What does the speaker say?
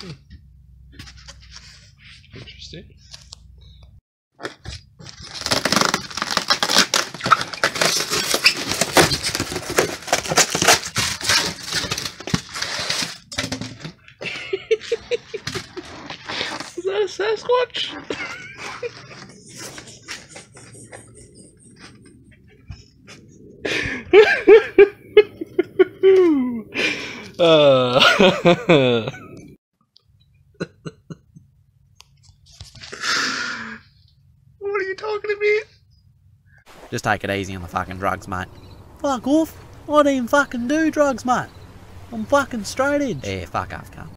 Hmm. Interesting. Sasquatch? uh, what are you talking to me? Just take it easy on the fucking drugs, mate. Fuck off. I don't even fucking do drugs, mate. I'm fucking straight edge. Yeah, fuck off, cunt.